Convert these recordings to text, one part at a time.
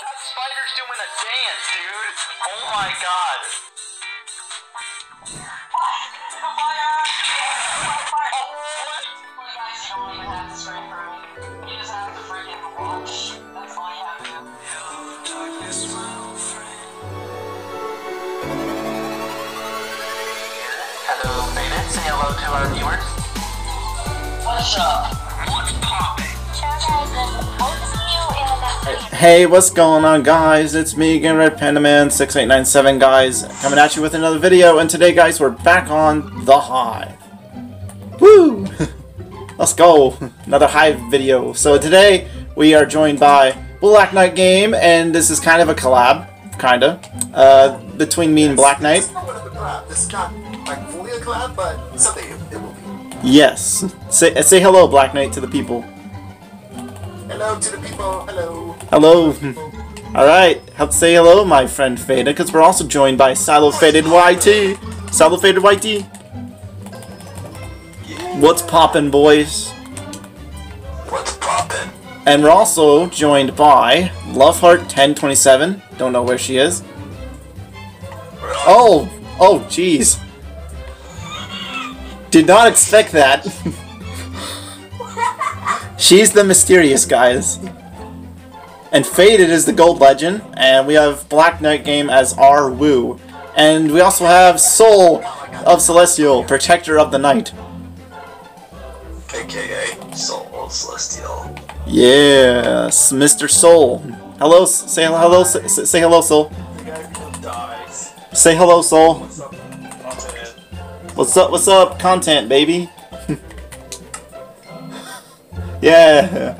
That spider's doing a dance, dude. Oh my god. You just have to freaking watch. That's funny you have to. Hello, Faded. Say hello to our viewers. What's up? Hey, what's going on, guys? It's me again, Red Panda Man 6897, guys, coming at you with another video. And today, guys, we're back on the Hive. Woo! Let's go! Another Hive video. So today we are joined by Black Knight Game, and this is kind of a collab, kinda, uh, between me and Black Knight. somewhat of a collab. This is not like fully a collab, but it, it will be. Yes. Say say hello, Black Knight, to the people. Hello to the people. Hello. Hello. Alright, help say hello, my friend Fada, because we're also joined by Cylo Faded YT. Cylo Faded YT. What's poppin', boys? What's poppin'? And we're also joined by Loveheart1027. Don't know where she is. Oh! Oh, jeez. Did not expect that. She's the mysterious, guys. And Faded is the gold legend, and we have Black Knight Game as R Woo. And we also have Soul of Celestial, Protector of the Night. AKA Soul of Celestial. Yes, Mr. Soul. Hello, say hello, say, say hello, Soul. The guy who dies. Say hello, Soul. What's up? Content. What's up, what's up, content, baby? Yeah.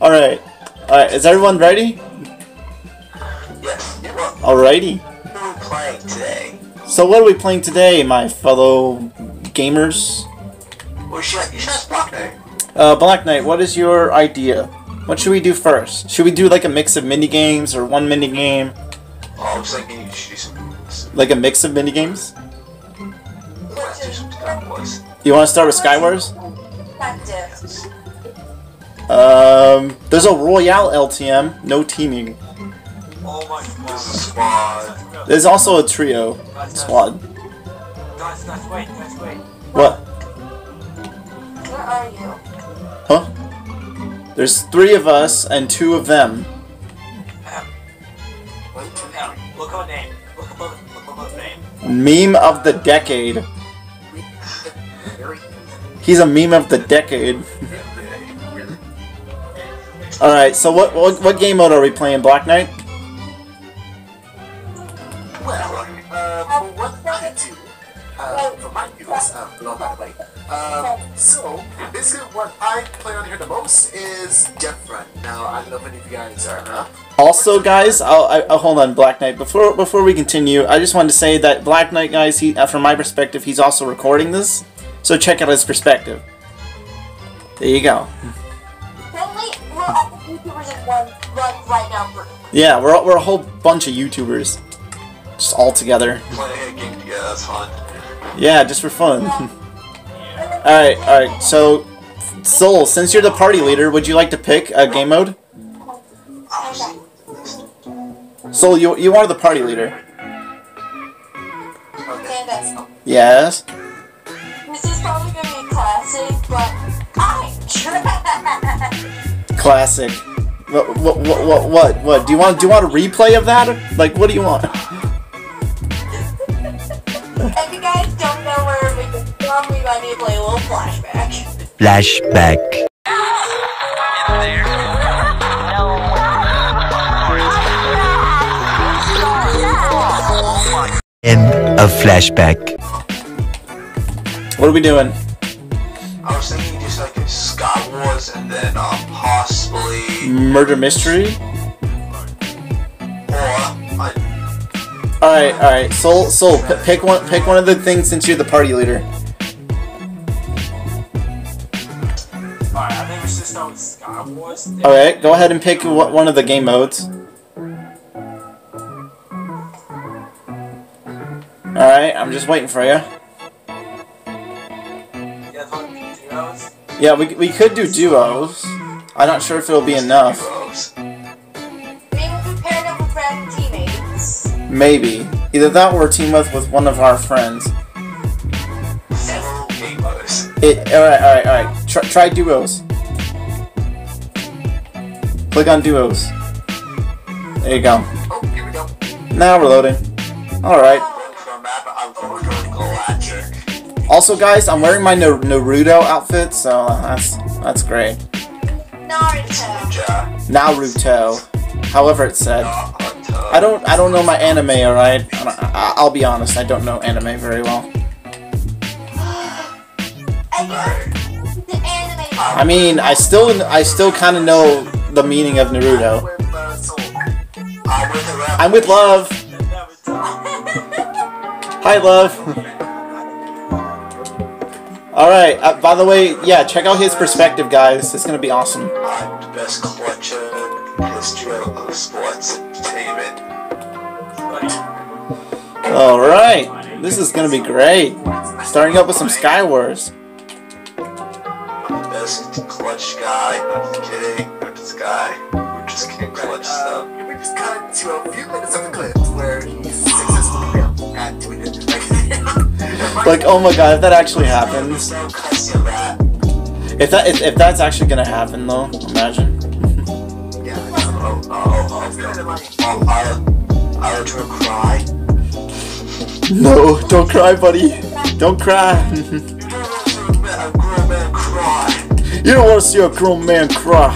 Alright. Alright, is everyone ready? Yes. What Alrighty. are we playing today? So what are we playing today, my fellow gamers? Well, you should, you should ask Black Knight. Uh, Black Knight, what is your idea? What should we do first? Should we do like a mix of mini games or one mini game? Oh, I was thinking you should do some. some Like a mix of mini games? let's do some Sky Wars. You want to start with Skywars? Yes. Um, there's a Royale LTM, no teaming. Oh. There's also a trio squad. Guys, guys, wait, wait. What? Where are you? Huh? There's three of us and two of them. Look name. Meme of the decade. He's a meme of the decade. Alright, so what, what what game mode are we playing, Black Knight? Well, uh, for what I do, uh, for my viewers, uh, hello by the way. Um, so, basically what I play on here the most is Death Run. Now, I don't know if any of you guys are, uh, Also, guys, I'll, I, I'll hold on, Black Knight. Before before we continue, I just wanted to say that Black Knight, guys, he uh, from my perspective, he's also recording this, so check out his perspective. There you go. Yeah, we're we're a whole bunch of YouTubers, just all together. together, that's fun. Yeah, just for fun. all right, all right. So, Soul, since you're the party leader, would you like to pick a game mode? Soul, you you are the party leader. Yes. This is probably gonna be classic, but I. Classic. What what what what what? what? Do you want do you want a replay of that? Like, what do you want? if you guys don't know where we can from, we might need to play a little flashback. Flashback. End of flashback. What are we doing? I was thinking just like a Sky Wars and then, um, possibly, Murder mystery. or, All right, all right. Soul, Soul, p- pick one. Pick one of the things since you're the party leader. Alright, I think we should start with Sky Wars. All right, go ahead and pick one of the game modes. All right, I'm just waiting for you. Yeah, we, we could do duos. I'm not sure if it'll be enough. Maybe. Either that or team up with one of our friends. It, alright, alright, alright. Try, try duos. Click on duos. There you go. Now we're loading. Alright. Also, guys, I'm wearing my Na- Naruto outfit, so that's that's great. Naruto. Naruto. However it's said. I don't I don't know my anime, alright? I don't- I- I'll be honest, I don't know anime very well. And you're the anime. I mean, I still I still kind of know the meaning of Naruto. With Soul. I'm with the rep. I'm with love. Hi, love. Alright, uh, by the way, yeah, check out his perspective, guys. It's gonna be awesome. I'm the best clutcher in history of sports entertainment. Alright, this is gonna be great. Starting up with some Skywars. I'm the best clutch guy. I'm kidding. This guy Like, oh my god, if that actually happens. If that if, if that's actually gonna happen though, imagine. No, don't cry, buddy. Don't cry. You don't want to see a grown man cry.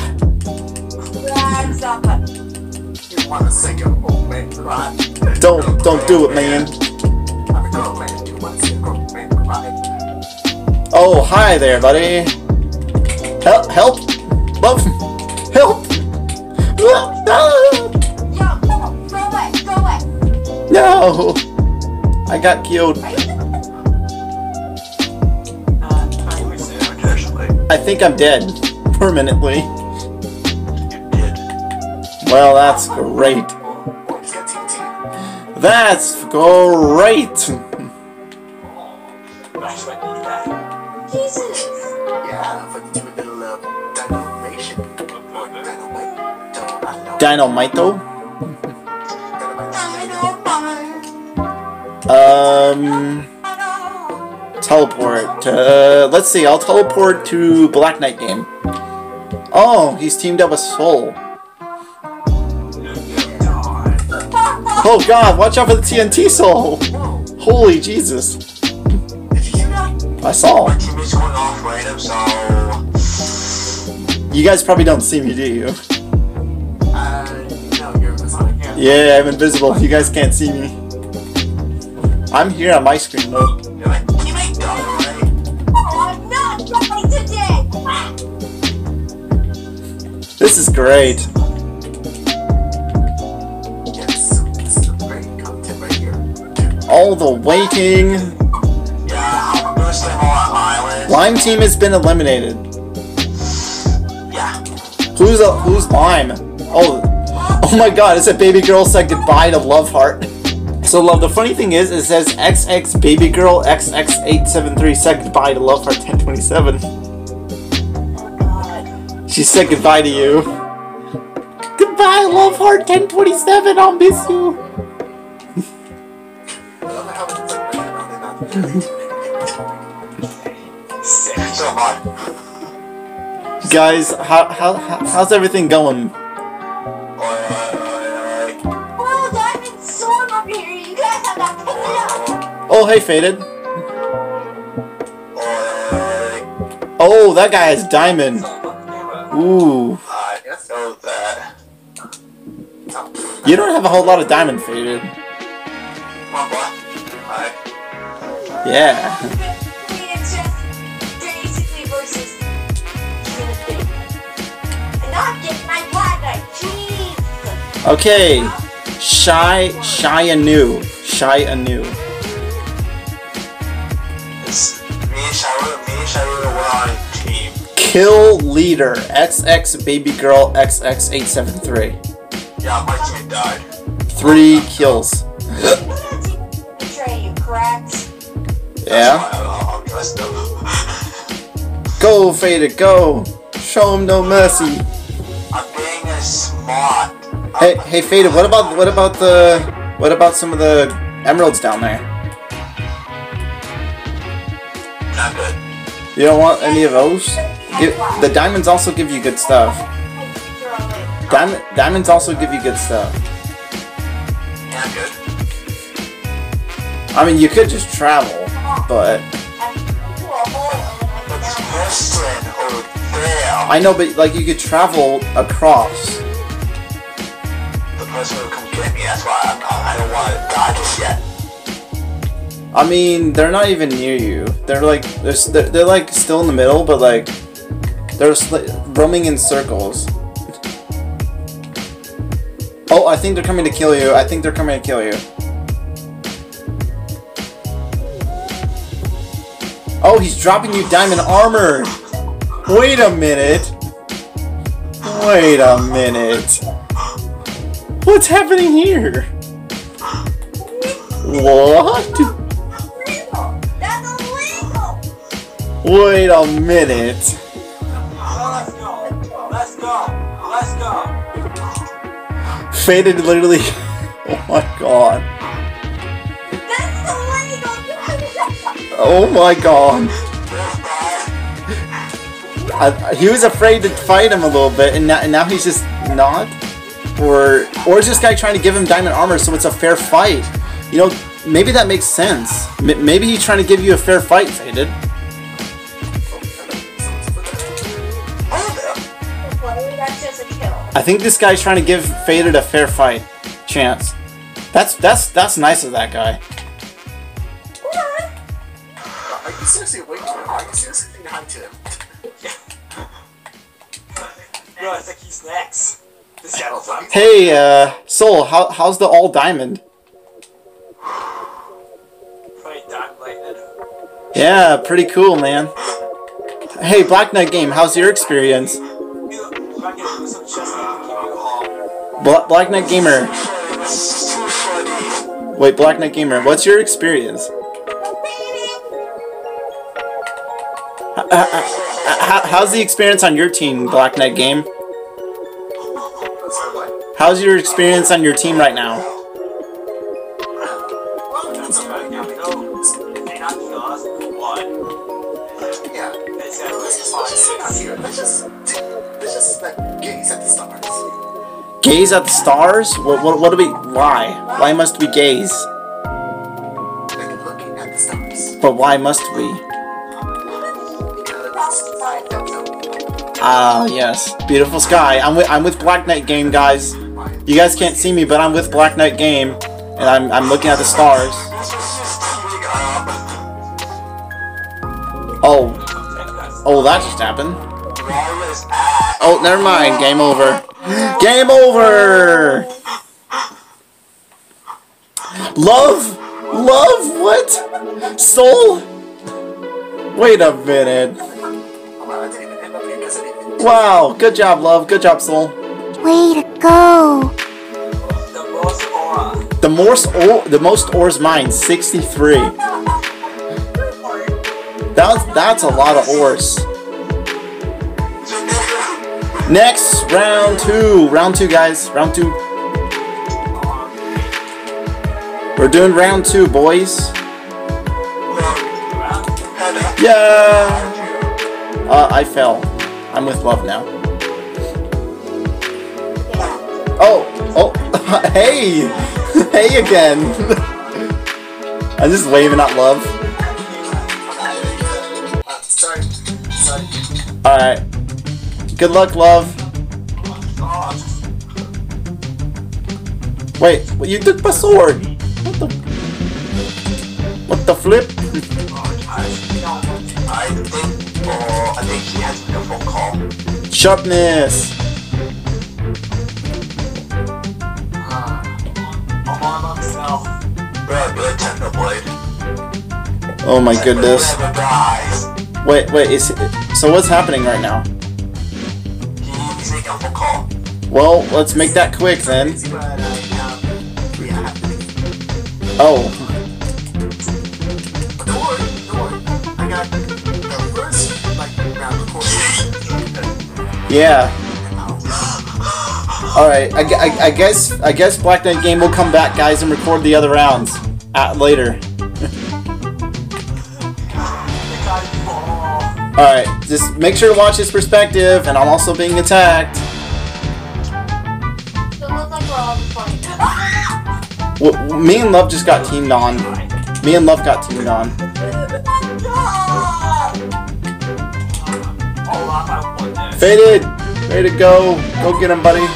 Don't don't do it, man. Oh, hi there, buddy. Help! Help! Love! Help! Yo, go, away, go away. No! I got killed. I think I'm dead. Permanently. Well, that's great. He's got TNT. That's great! Though? Um. Teleport. Uh, let's see, I'll teleport to Black Knight game. Oh, he's teamed up with Soul. Oh god, watch out for the TNT Soul! Holy Jesus. I saw. So You guys probably don't see me, do you? Yeah. I'm invisible. You guys can't see me. I'm here on my screen though. you're like, teammate done, right? I'm not dying today. This is great. Yes, this is great content right here. All the waiting. Yeah, I'm gonna stay on island. Lime team has been eliminated. Yeah. Who's a, who's Lime? Oh, oh my God! It said baby girl said goodbye to Love Heart. So love. The funny thing is, it says XX baby girl XX873 said goodbye to Love Heart 1027. She said goodbye to you. Goodbye, Love Heart 1027. I'll miss you. I love how it's like right around and not Sick. So hot. Guys, how, how how how's everything going? Oh, Oh, hey, Faded. Oh, that guy has diamond. Ooh, you don't have a whole lot of diamond, Faded. Yeah. Okay, shy shy anew, shy anew. It's me and Sharon, me and Sharon were on a team. Kill leader XX baby girl XX873. Yeah, my team died. Three kills. Betray you, cracks. Yeah. That's why I'm, I'm dressed up. Go Faded, go. Show him no mercy. I'm being a smart. I'm Hey, hey, Faded. What about what about the what about some of the emeralds down there? Not good. You don't want any of those? The diamonds also give you good stuff. Diamond, diamonds also give you good stuff. Not good. I mean, you could just travel, but It's person over there. I know, but like you could travel across. The person will come get me. That's why I'm, I don't want to die just yet. I mean, they're not even near you. They're like they're they're, like still in the middle, but like they're roaming in circles. Oh, I think they're coming to kill you. I think they're coming to kill you. Oh, he's dropping you diamond armor. Wait a minute. Wait a minute. What's happening here? What? Wait a minute. Let's go. Let's go. Let's go. Faded literally. Oh my god. Oh my god. I, he was afraid to fight him a little bit, and now, and now he's just not. Or or is this guy trying to give him diamond armor so it's a fair fight? You know, maybe that makes sense. M- maybe he's trying to give you a fair fight, Faded. I think this guy's trying to give Faded a fair fight chance. That's that's that's nice of that guy. Are you seriously waiting? Are you seriously saying hi to him? Bro, I think he's next. This guy was Hey, uh, Soul, how, how's the all diamond? probably diamond lightning. Yeah, pretty cool, man. Hey, Black Knight Game, how's your experience? Bla- Black Knight Gamer, wait, Black Knight Gamer, what's your experience? How's the experience on your team, Black Knight Game? How's your experience on your team right now? Gaze at the stars? What, what, what do we, why? Why must we gaze? Looking at the stars. But why must we? Ah, yes. Beautiful sky. I'm with, I'm with Black Knight Game, guys. You guys can't see me, but I'm with Black Knight Game, and I'm, I'm looking at the stars. This was just teaming up. Oh, oh, that just happened. Oh, never mind. Game over. Game over. Love, love, what? Soul. Wait a minute. I didn't even end up here because I didn't. Wow, good job, love. Good job, Soul. Way to go! The most aura. The most or the most ores mine, 63. That's that's a lot of ores. Next, round two. Round two, guys. Round two. We're doing round two, boys. Yeah. Uh, I fell. I'm with love now. Oh, oh, hey, hey again. I'm just waving at love. Uh, Good luck, love. Wait, well, you took my sword. What the? What the flip? Sharpness. Oh my goodness. Wait, wait. Is so? What's happening right now? Well, let's make that quick then. Oh, yeah. Alright, I, I, I guess I guess Black Knight Game will come back, guys, and record the other rounds at later. Alright, just make sure to watch his perspective, and I'm also being attacked. We're all playing. Ah! W- w- me and Love just got teamed on. Me and Love got teamed on. Faded! Way to go! Go get him, buddy.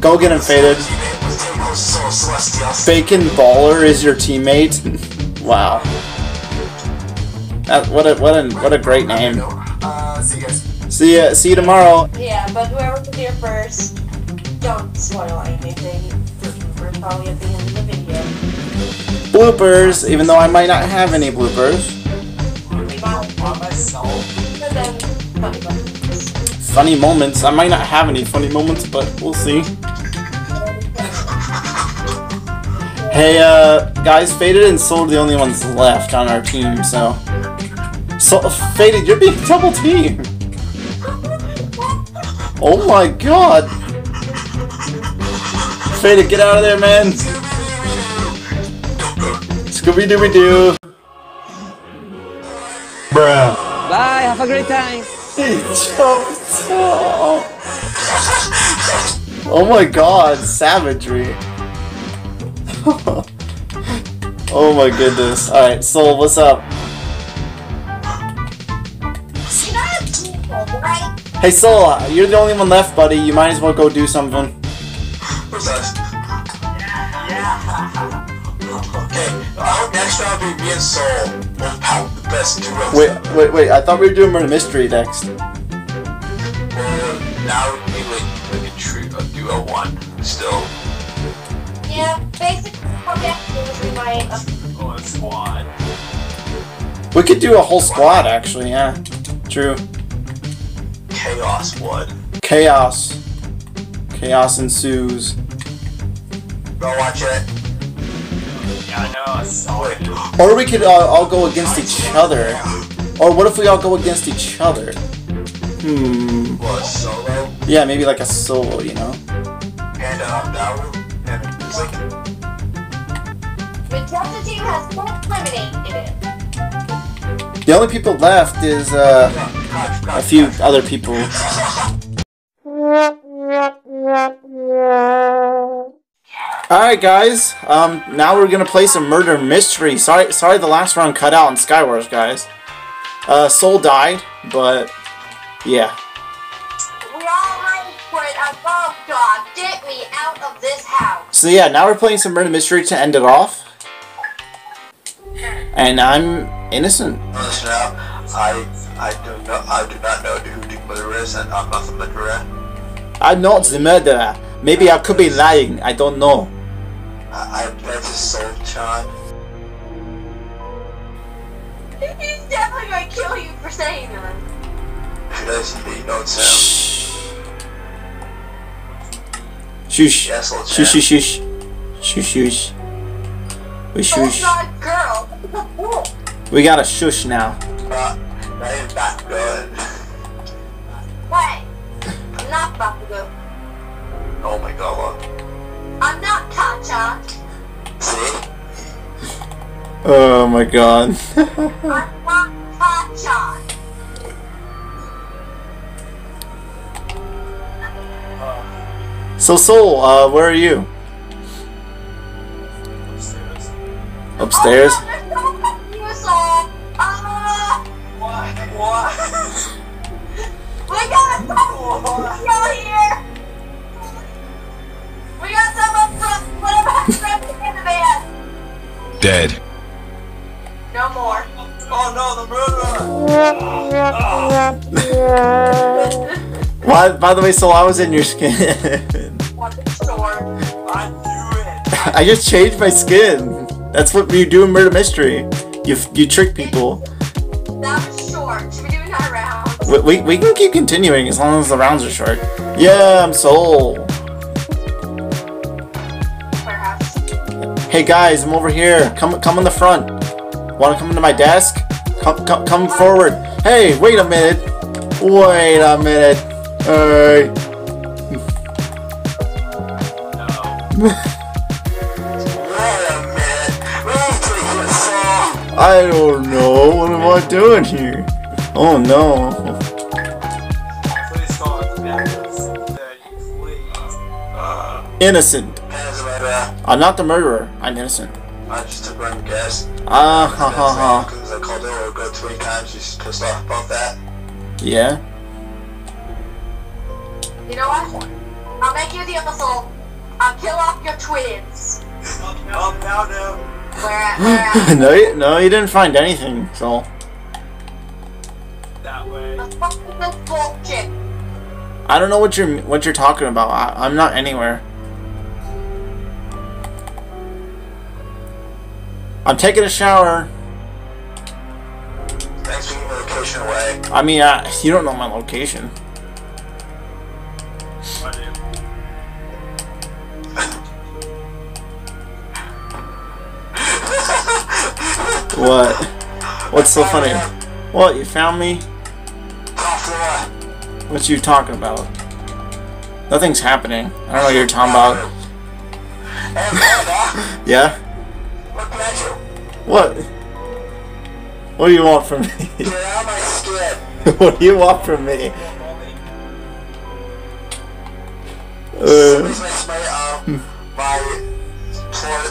Go get him, Faded. Teammate was Diego Soul Celestial. Bacon Baller is your teammate. wow. That, what a what a what a great name. Uh, see you guys. See ya. See you tomorrow. Yeah, but whoever was here first, don't spoil anything. We're probably at the end of the video. Bloopers. Even though I might not have any bloopers. We might but then funny. Funny moments. I might not have any funny moments, but we'll see. Hey, uh, guys, Faded and Soul are the only ones left on our team, so. So, Faded, you're being double teamed! Oh my god! Faded, get out of there, man! Scooby Dooby Doo! Bruh. Bye, have a great time. He jumped! Oh. oh my god, savagery. oh my goodness. Alright, Soul, what's up? You're not a people, right? Hey Soul, you're the only one left, buddy. You might as well go do something. Who's that? Okay, our next round will be me and Soul. We'll pound the best duos. Wait, wait, wait. I thought we were doing murder mystery next. Well, now we need like, like a, true, a duo one. Still. Yeah, basically what we have to do is we might uh, Oh, squad. We could do a whole squad, actually. Yeah, true. Chaos would. Chaos. Chaos ensues. Go watch it. Yeah, I know. I saw it. Or we could uh, all go against each other. Or what if we all go against each other? Hmm. What, solo? Yeah, maybe like a solo, you know? And uh, Daru? And the team has both eliminated. The only people left is uh, a few other people. Alright guys, um, now we're gonna play some murder mystery. Sorry sorry the last round cut out in Skywars, guys. Uh, Soul died, but yeah. We all ready for it above dog. Get me out of this house. So yeah, now we're playing some murder mystery to end it off. And I'm innocent. Listen up. I I do not I do not know who the murderer is, and I'm not the murderer. I'm not the murderer. Maybe I could be lying, I don't know. I, I bet his soul charm. He's definitely gonna kill you for saying that. Who doesn't he knows him? Shush. Yes, old Shush, champ. shush, shush. Shush, shush. We shush. not a girl. It's a boy. We got a shush now. Uh, now you're good. Wait. I'm not about to go. Oh my god, look. I'm not Kacha. See? Oh my god. I'm not Kacha. so Soul, uh, where are you? Upstairs? Oh, no, there's no you, Soul. Ah, What? What? we got Dead. No more. Oh no, the murderer! By, by the way, so I was in your skin. Want the sword? I knew it! I just changed my skin. That's what you do in Murder Mystery. You you trick people. That was short. Should we do another round? We, we, we can keep continuing as long as the rounds are short. Yeah, I'm Soul. Hey guys, I'm over here. Come come in the front. Want to come into my desk? Come come come forward. Hey, wait a minute. Wait a minute. Hey. a minute. We need to hit Saul. I don't know. What am I doing here? Oh no. Please call it the Dallas. Please. Innocent. Panda's a murderer. I'm not the murderer. I'm innocent. I just took one guess. Ah ha ha ha. Because I called her go 20 times. She's pissed off about that. Yeah. You know what? I'll make you the assault. I'll kill off your twins. Oh, now, no. Where at? Where at? no, you, no, you didn't find anything. So That way. The fuck is this bullshit? I don't know what you're what you're talking about. I, I'm not anywhere. I'm taking a shower. Thanks for the location away. I mean, uh, you don't know my location. I do. What? What's so funny? What? You found me? What you talking about? Nothing's happening. I don't know what you're talking about. Yeah? What? What do you want from me? Get out my skin. what do you want from me? Uh, my,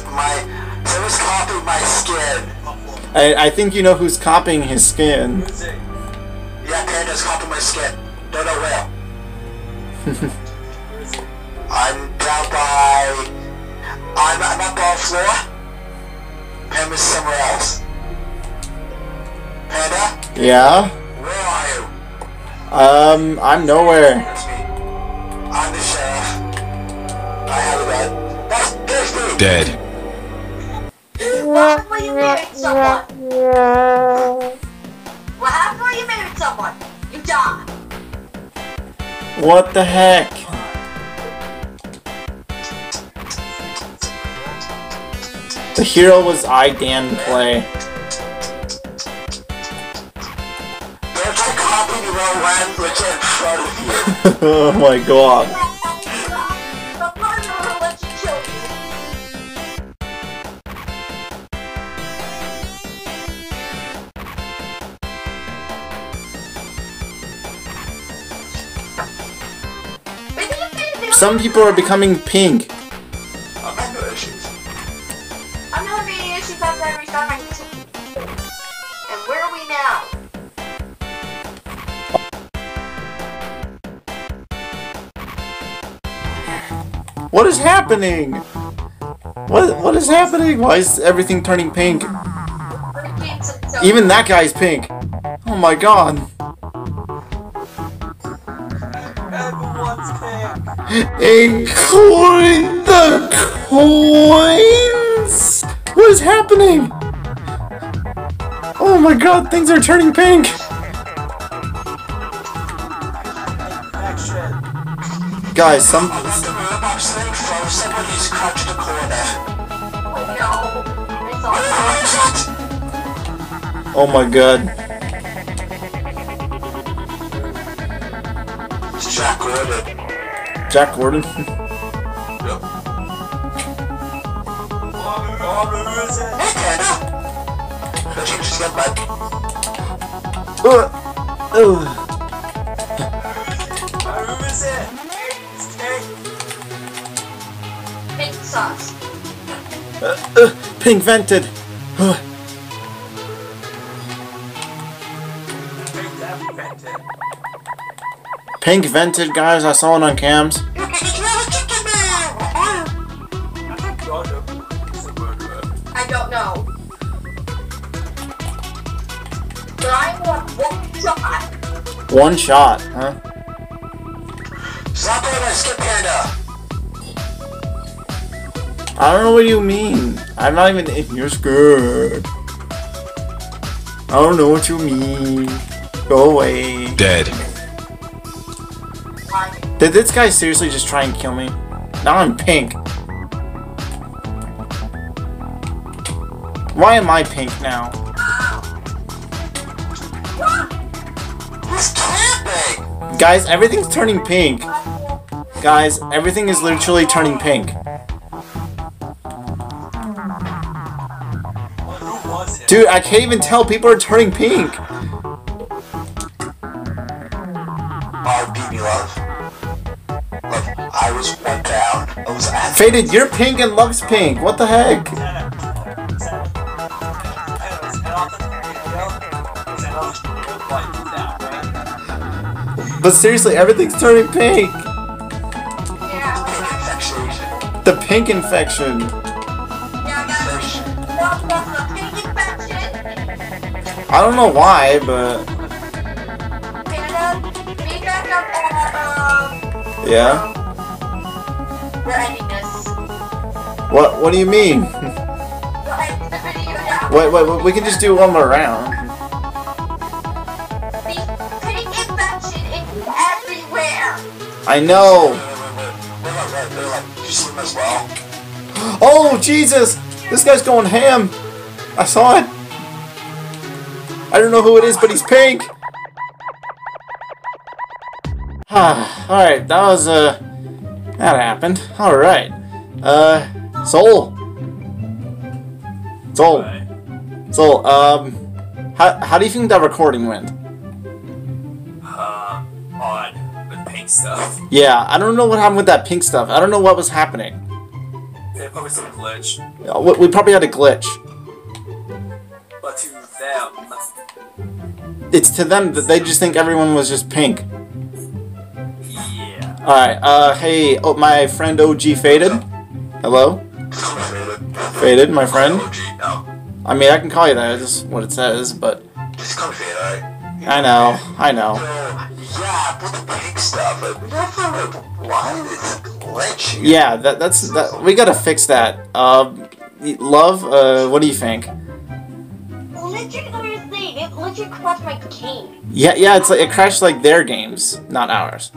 my, copied my skin. I, I think you know who's copying his skin. Yeah, Panda's copied my skin. Don't know where. I'm down by, I'm, I'm up on the floor. Panda's somewhere else. Panda, Yeah? where are you? Um, I'm nowhere. That's. I'm the sheriff. I have a gun. That's, that's. Dead. What happened when you married someone? What happened when you married someone? You die. What the heck? The hero was I Dan Play. Oh my god. Some people are becoming pink. Now? What is happening? What what is happening? Why is everything turning pink? Even that guy's pink. Oh my god. Everyone's pink. Including the coins? What is happening? Oh my god, things are turning pink. Guys, some Let the robots thing throw somebody's crouched in the corner. No. It's all Where is it? Oh my god. It's Jack Gordon. Jack Gordon. Yep. Uh? Pink. sauce. uh, uh, pink vented. Vented. pink vented, guys. I saw it on cams. One shot, huh? Stop it, I skip Panda. I don't know what you mean. I'm not even in your skirt. I don't know what you mean. Go away. Dead. Did this guy seriously just try and kill me? Now I'm pink. Why am I pink now? Guys, everything's turning pink. Guys, everything is literally turning pink. Dude, I can't even tell. People are turning pink. Faded, you're pink and Lux pink. What the heck? But seriously, everything's turning pink. Yeah. The pink infection. Yeah, guys. No, no, no. Pink infection. I don't know why, but Panda, me guys are, yeah. we're ending this. What What do you mean? We're ending the video now. Wait, wait, wait, we can just do one more round. As know. Oh Jesus! This guy's going ham. I saw it. I don't know who it is, but he's pink. Ah, all right, that was uh, that happened. All right, uh, Soul, Soul, Soul. Um, how how do you think that recording went? Pink stuff. Yeah, I don't know what happened with that pink stuff. I don't know what was happening. There's probably some glitch. Uh, We probably had a glitch. But to them, It's to them that they just think everyone was just pink. yeah. Alright, uh, hey, oh, my friend OG Faded. Hello? Faded, my friend. I mean, I can call you that, that's what it says, but Just come fade, alright? I know, I know. Yeah, but the pink stuff, like, we never found out why it's glitching. Yeah, that, that's, that, we gotta fix that. Um, love, uh, what do you think? Literally, honestly, it literally crushed my game. Yeah, yeah, it's like, it crashed like their games, not ours.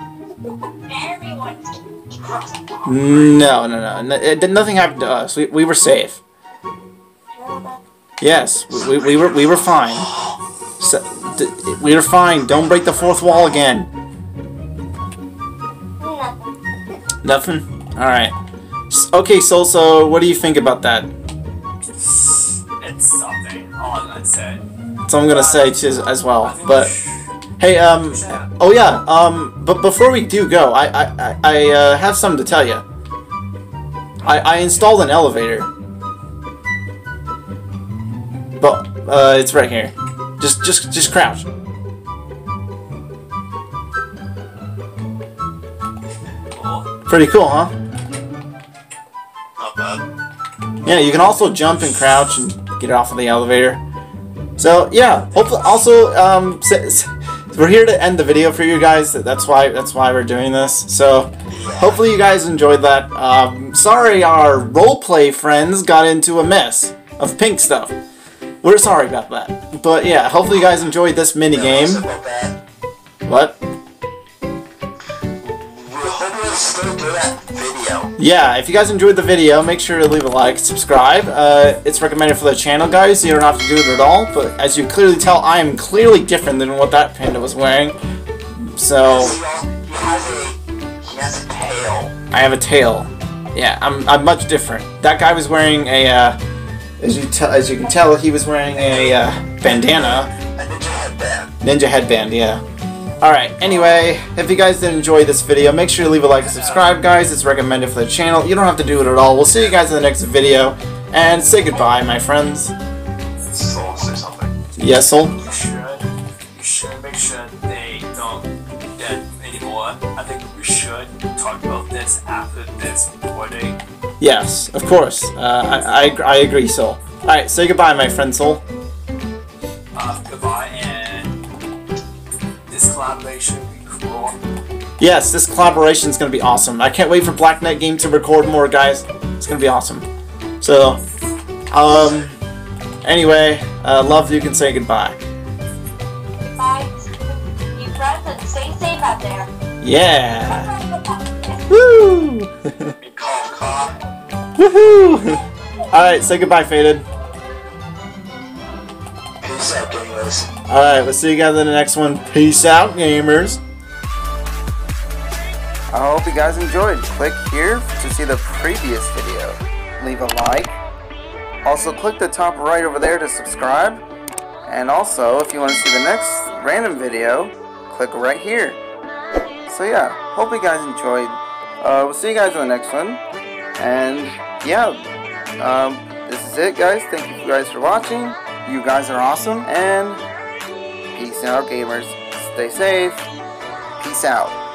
Everyone's. No, no, no, no it, nothing happened to us, we, we were safe. Yes, we, we were, we were fine. So, d- we're fine, don't break the fourth wall again. Nothing? Alright. Okay, Soul, so what do you think about that? It's something. All I'm gonna say. So I'm gonna say as well. But hey, um, oh yeah, um, but before we do go, I I I, I uh, have something to tell you. I I installed an elevator, but uh, it's right here. Just just just crouch. Pretty cool, huh? Not bad. Yeah, you can also jump and crouch and get off of the elevator. So yeah, hopefully also um, we're here to end the video for you guys. That's why that's why we're doing this. So hopefully you guys enjoyed that. Um, sorry, our roleplay friends got into a mess of pink stuff. We're sorry about that. But yeah, hopefully you guys enjoyed this mini game. What? Yeah, if you guys enjoyed the video, make sure to leave a like, subscribe. Uh, it's recommended for the channel, guys. You don't have to do it at all, but as you clearly tell, I am clearly different than what that panda was wearing. So. I have a tail. Yeah, I'm, I'm much different. That guy was wearing a, uh, as you tell, as you can tell, he was wearing a uh, bandana, A ninja headband. ninja headband. Yeah. All right. Anyway, if you guys did enjoy this video, make sure to leave a like and subscribe, guys. It's recommended for the channel. You don't have to do it at all. We'll see you guys in the next video, and say goodbye, my friends. Soul say something. Yes, Soul? You should. You should make sure they don't do that anymore. I think we should talk about this after this recording. Yes, of course. Uh, I, I, I agree, Soul. Alright, say goodbye, my friend Soul. Uh, goodbye, and this collaboration will be cool. Yes, this collaboration is going to be awesome. I can't wait for Black Knight Game to record more, guys. It's going to be awesome. So, um, anyway, uh, love, you can say goodbye. Bye. You friends and stay safe out there. Yeah! Woo! Cough cough. Woohoo! Alright, say goodbye, Faded. Peace out, gamers. Alright, we'll see you guys in the next one. Peace out, gamers. I hope you guys enjoyed. Click here to see the previous video. Leave a like, Also, click the top right over there to subscribe. And also, if you want to see the next random video, click right here. So yeah, hope you guys enjoyed. Uh, we'll see you guys in the next one. And yeah, um, this is it, guys. Thank you guys for watching. You guys are awesome. And peace out, gamers. Stay safe. Peace out.